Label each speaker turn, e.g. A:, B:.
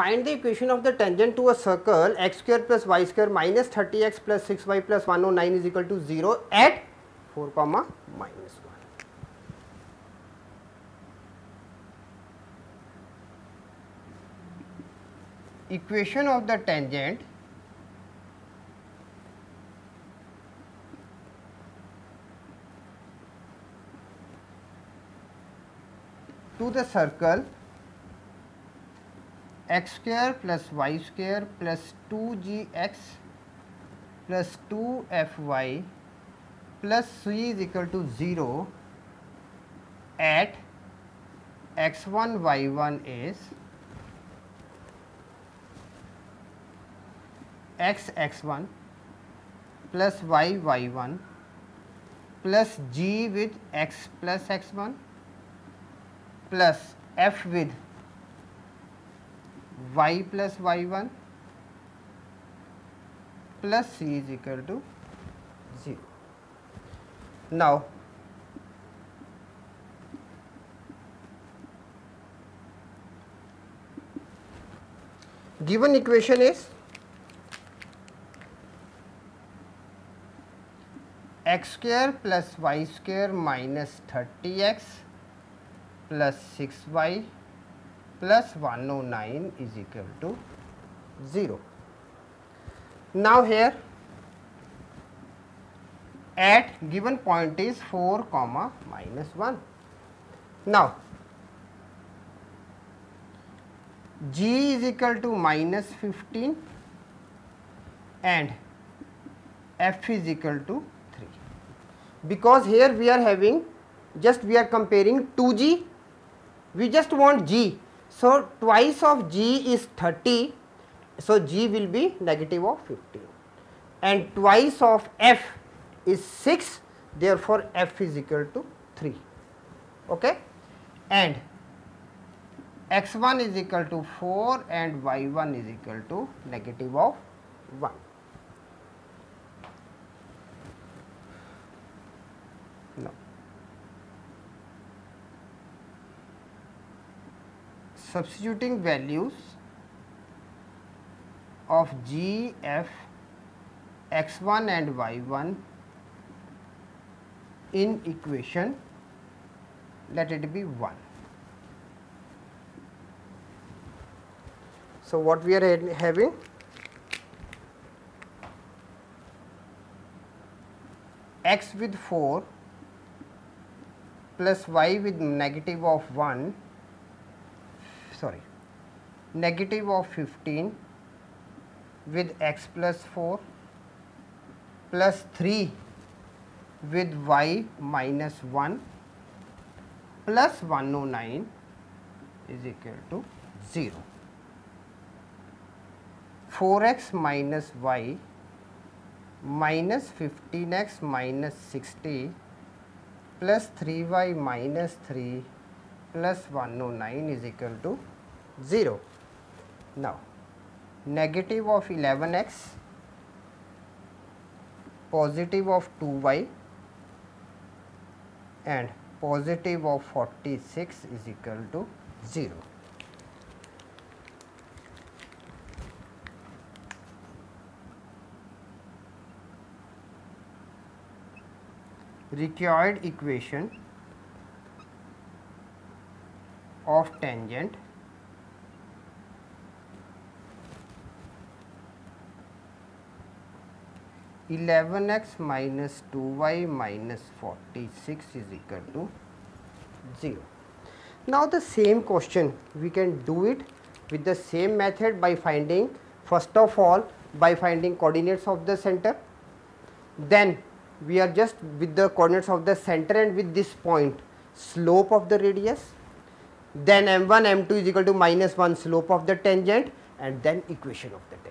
A: find the equation of the tangent to a circle x square plus y square minus 30x plus 6y plus 109 is equal to 0 at 4 comma minus 1. Equation of the tangent to the circle x square plus y square plus 2gx plus 2fy plus c is equal to 0 at x1 y1 is x x1 plus y y1 plus g with x plus x1 plus f with y plus y1 plus c is equal to 0. Now, given equation is x square plus y square minus 30x plus 6y plus 109 is equal to 0. Now, here at given point is 4 comma minus 1. Now, g is equal to minus 15 and f is equal to 3 because here we are having just we are comparing 2g we just want g so, twice of g is 30, so g will be negative of 15 and twice of f is 6, therefore, f is equal to 3 okay? and x 1 is equal to 4 and y 1 is equal to negative of 1. Substituting values of g, f, x 1 and y 1 in equation let it be 1. So, what we are having x with 4 plus y with negative of 1 sorry negative of 15 with x plus 4 plus 3 with y minus 1 plus 109 is equal to 0. 4x minus y minus 15x minus 60 plus 3y minus 3 plus 109 is equal to 0. Now, negative of 11x, positive of 2y and positive of 46 is equal to 0. Required equation of tangent. 11x minus 2y minus 46 is equal to 0. Now, the same question we can do it with the same method by finding first of all by finding coordinates of the center. Then we are just with the coordinates of the center and with this point slope of the radius then m1 m2 is equal to minus 1 slope of the tangent and then equation of the tangent.